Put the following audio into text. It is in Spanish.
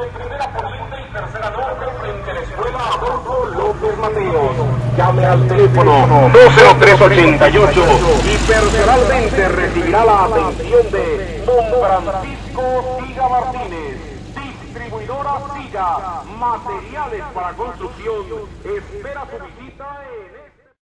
de primera poniente y tercera norte frente a la escuela Adolfo López Mateos. Llame al teléfono 20388 y personalmente recibirá la atención de Don Francisco Siga Martínez. Distribuidora Siga, materiales para construcción. Espera su visita en...